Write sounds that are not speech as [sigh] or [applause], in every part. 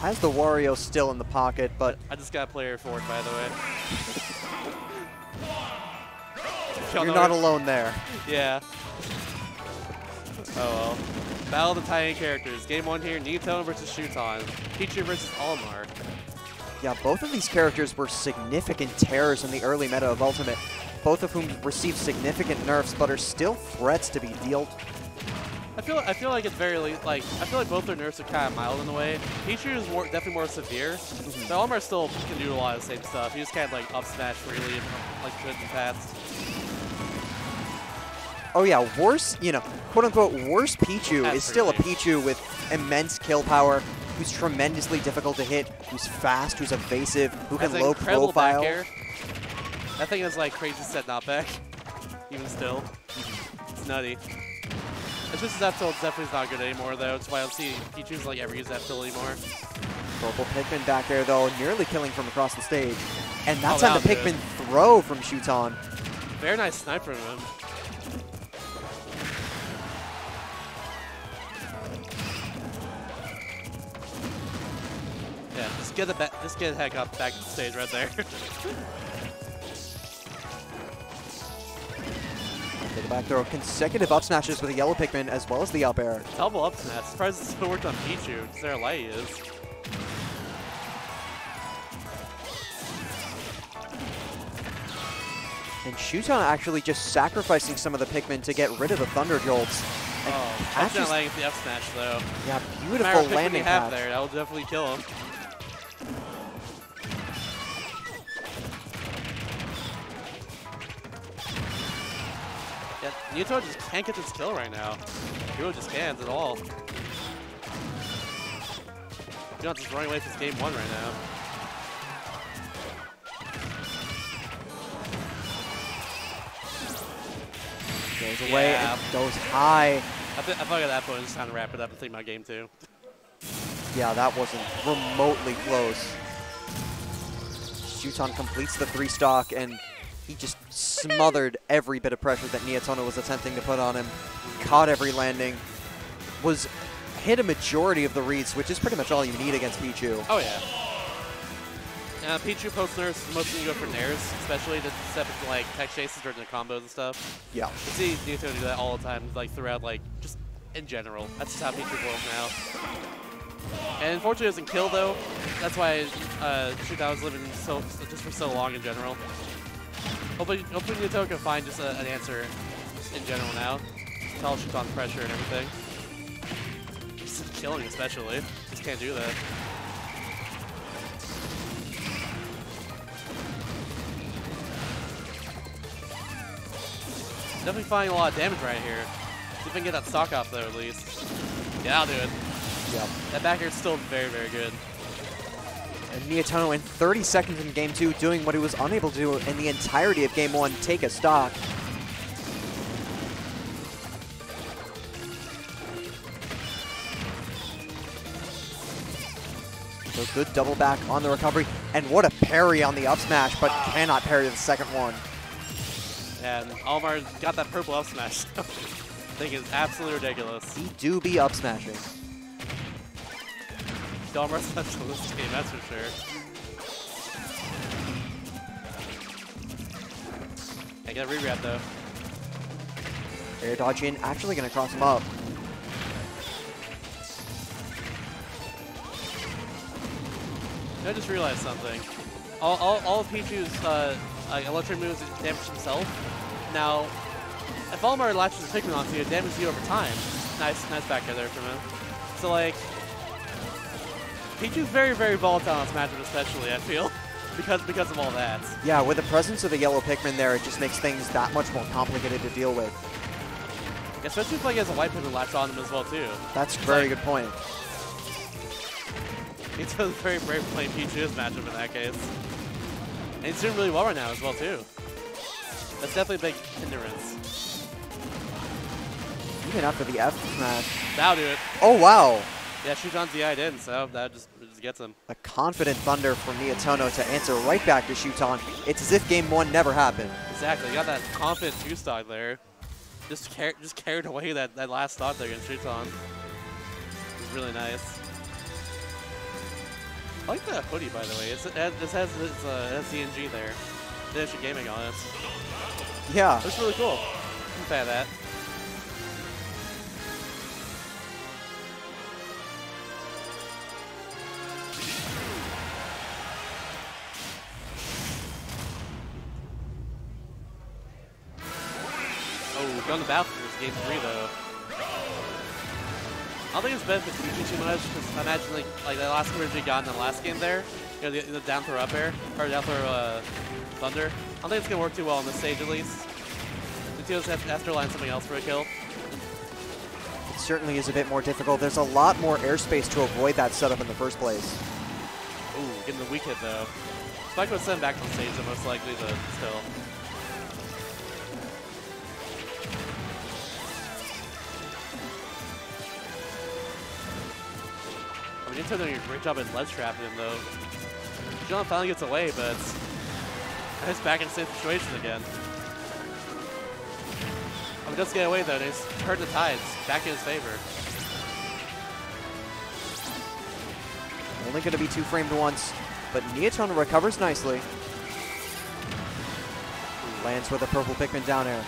Has the Wario still in the pocket, but I just got player forward, by the way. [laughs] you're not alone there. Yeah. Oh well. Battle of the Tiny Characters. Game one here, Nito versus Shuton. Pichu versus Olimar. Yeah, both of these characters were significant terrors in the early meta of Ultimate, both of whom received significant nerfs, but are still threats to be dealt. I feel I feel like it's very li- like I feel like both their nerfs are kind of mild in a way. Pichu is more, definitely more severe, mm-hmm. but Olimar still can do a lot of the same stuff. He just can't like up smash freely like he could in the past. Oh yeah, worse, you know, quote unquote, worse Pichu That's is still a Pichu with immense kill power, who's tremendously difficult to hit, who's fast, who's evasive, who can low profile. That thing is like crazy set not back. Even still. Mm-hmm. It's nutty. It's just definitely is not good anymore though. That's why I don't see Pichu's like ever use that tilt anymore. Purple Pikmin back there though, nearly killing from across the stage. And oh, that's Oh, on the Pikmin throw from Shuton. Very nice sniper from him. Yeah, just get the just get the heck up back to the stage right there. [laughs] back throw, consecutive up smashes with the yellow Pikmin as well as the up air. Double up smash. Surprised it still worked on Pichu. Because there light he is. And Shuton actually just sacrificing some of the Pikmin to get rid of the Thunder Jolts. Oh, that's not landing the up smash though. yeah, beautiful landing you have there, that will definitely kill him. Newton just can't get this kill right now. He really just can't at all. Newton's just running away from game one right now. Goes away Yeah. and goes high. I, th I thought at that point it was time to wrap it up and think about game two. Yeah, that wasn't remotely close. Shuton completes the three stock and he just smothered every bit of pressure that Nietono was attempting to put on him. Caught every landing. Was hit a majority of the reads, which is pretty much all you need against Pichu. Oh yeah. Uh, Pichu post nerfs mostly go for nairs, especially to step into like tech chases during the combos and stuff. Yeah. You see Newton do that all the time, like throughout, like just in general. That's just how Pichu rolls now. And unfortunately, it doesn't kill though. That's why uh, Shuton was living so just for so long in general. Hopefully, hopefully can find just a, an answer in general now. Tell on pressure and everything. Just killing especially. Just can't do that. Definitely finding a lot of damage right here. See if I can get that stock off though at least. Yeah, I'll do it. Yeah. That back air is still very, very good. And Nietono in 30 seconds in game two doing what he was unable to do in the entirety of game one, take a stock. So good double back on the recovery. And what a parry on the up smash, but ah. cannot parry the second one. And Olimar got that purple up smash. [laughs] I think is absolutely ridiculous. He do be up smashing. Olimar's special this game, that's for sure. I get a re-grab though. Air dodge in, actually gonna cross him up. I just realized something. All, all, all of Pichu's uh, like electric moves damage himself. Now, if Olimar latches a Pikmin onto you, it damages you over time. Nice, nice back air there from him. So like, Pichu's very, very volatile on this matchup, especially I feel, [laughs] because because of all that. Yeah, with the presence of the yellow Pikmin there, it just makes things that much more complicated to deal with. Especially if like he has a white Pikmin latch on him as well too. That's a very like- good point. He's very brave playing Pichu's matchup in that case. And he's doing really well right now as well too. That's definitely a big hindrance. Even after the F smash. That'll do it. Oh, wow. Yeah, Shuton's DI in, so that just, just gets him. A confident Thunder from Nietono to answer right back to Shuton. It's as if game one never happened. Exactly, you got that confident two stock there. Just car just carried away that, that last stock there against Shuton. It's really nice. I like that hoodie, by the way. It's, it has, this has, it's, uh, it has CNG there. Your gaming on it. Yeah. It's really cool. I'm fan of that. Going to battle for this game three though. I don't think it's benefit Fuji too much because I imagine like like the last coverage you got in the last game there, you know, the, the down throw up air or down throw uh, thunder. I don't think it's gonna work too well on this stage at least. Have, have to rely on something else for a kill. It certainly is a bit more difficult. There's a lot more airspace to avoid that setup in the first place. Ooh, getting the weak hit though. Spike would send back on stage though, most likely, but still. I mean, doing a great job in ledge trapping him though. John finally gets away, but he's back in the same situation again. I mean, does get away though, and he's turned the tides back in his favor. Only going to be two framed once, but Nietono recovers nicely. Lands with a purple Pikmin down air.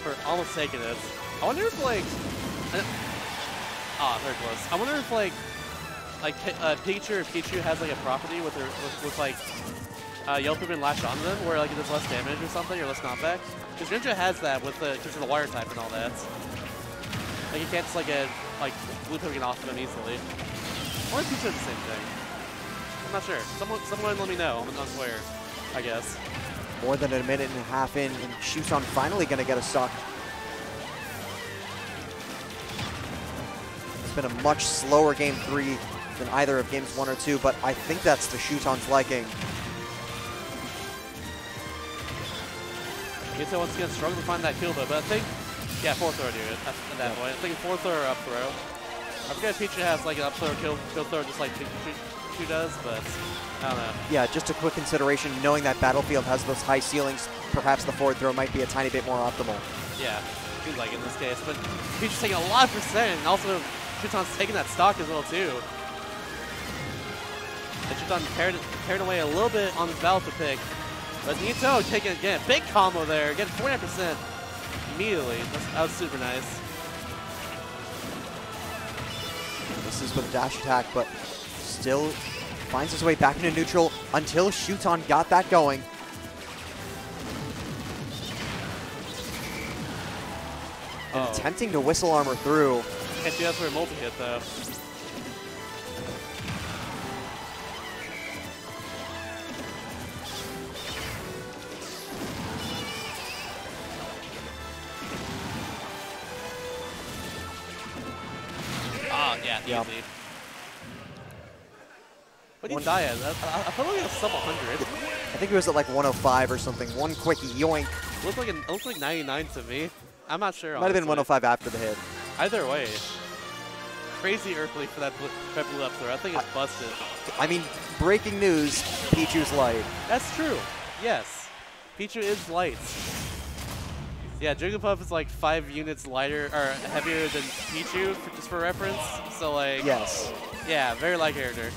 Upper, almost taking this. I wonder if like, ah, very close. I wonder if like, like uh, Pikachu or Pichu has like a property with her with, with like uh, Yellow Pikmin latch onto them, where like it does less damage or something or less knockback. Because Ninja has that with the because of the wire type and all that. Like you can't just like get like blue Pikmin off of them easily. Or Pichu the same thing. I'm not sure. Someone, someone let me know. I'm unswear. I guess. More than a minute and a half in, and Shuton finally going to get a suck. It's been a much slower game three than either of games one or two, but I think that's the Shuton's liking. Gito once again struggling to find that kill though, but I think, yeah, fourth throw dude at, at that point. I think fourth throw or up throw. I forget if Pichu has like an up throw, kill, kill throw just like Pichu does, but I don't know. Yeah, just a quick consideration, knowing that Battlefield has those high ceilings, perhaps the forward throw might be a tiny bit more optimal. Yeah, seems like in this case, but Pichu's taking a lot of percent, and also Shuton's taking that stock as well too. And Shuton tearing, tearing away a little bit on his Battlefield pick, but Nito taking again big combo there, getting 49% immediately. That's, that was super nice. This is with a dash attack, but still finds his way back into neutral until Shuton got that going. And Oh. attempting to whistle armor through. Can't do that for a multi-hit though. Ah, yeah, Yep. easy. One- at? I, I, I felt like it was sub 100. I think it was at like 105 or something. One quick yoink. It looked like an, it looked like 99 to me. I'm not sure. Might have been 105 after the hit. Either way. Crazy earthly for that blue, that blue up throw. I think it's busted. I mean, breaking news, Pichu's light. That's true. Yes. Pichu is light. Yeah, Jigglypuff is like five units lighter or heavier than Pichu, for, just for reference. So like, Yes. yeah, very light character.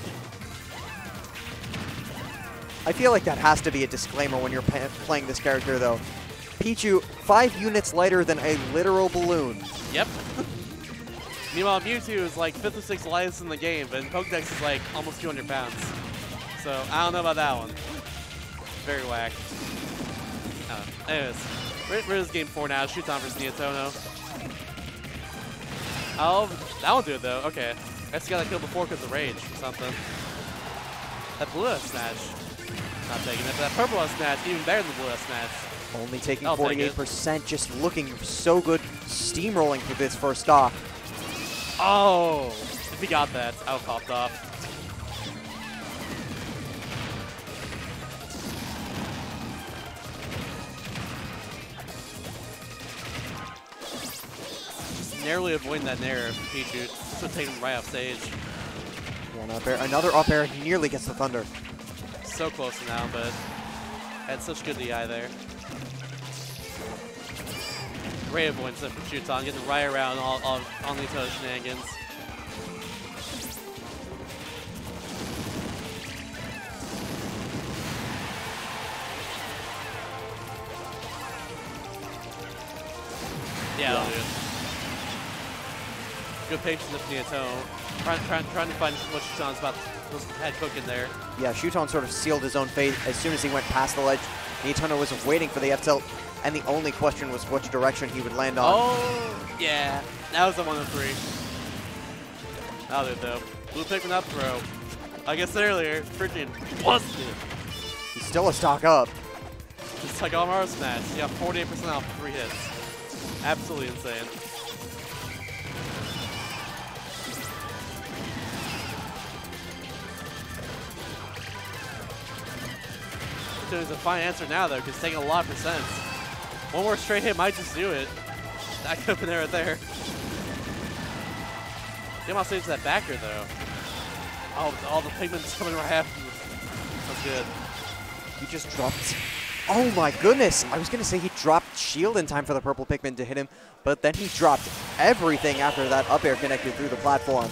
I feel like that has to be a disclaimer when you're playing this character, though. Pichu, five units lighter than a literal balloon. Yep. [laughs] Meanwhile, Mewtwo is like fifth or sixth lightest in the game, but Pokedex is like almost 200 pounds. So I don't know about that one. Very whack. Uh, anyways, we're, we're in this game four now. Shuton versus Nietono. Oh, that'll do it though. Okay. I you gotta kill before because of rage or something. That blew F smash. Not taking it, but that purple F smash, even better than the blue F smash. Only taking I'll take 48%, just looking so good, steamrolling through this first stock. Oh! If he got that, I would popped off. Just narrowly avoiding that nair of Pichu. This would take him right off stage. One up air, another up air, he nearly gets the thunder. So close now, but had such good DI there. Great avoidance there from Shuton, getting right around all, all on these other shenanigans. Yeah. Good patience of Nieto. Trying, trying, trying to find what Shuton's about was had cooking there. Yeah, Shuton sort of sealed his own fate as soon as he went past the ledge. Nietono was waiting for the F tilt, and the only question was which direction he would land on. Oh, yeah. That was the one of three. Do it, though. Blue Pikmin up throw. I guess earlier, freaking busted. He's still a stock up. Just like Almaro Smash. You got 48% off three hits. Absolutely insane. There's a fine answer now, though, because it's taking a lot of percents. One more straight hit might just do it. That could have been there right there. Yamaha saves that backer, though. Oh, all the pigments [laughs] coming right after. That's good. He just dropped. Oh my goodness! I was going to say he dropped shield in time for the purple Pikmin to hit him, but then he dropped everything after that up air connected through the platform.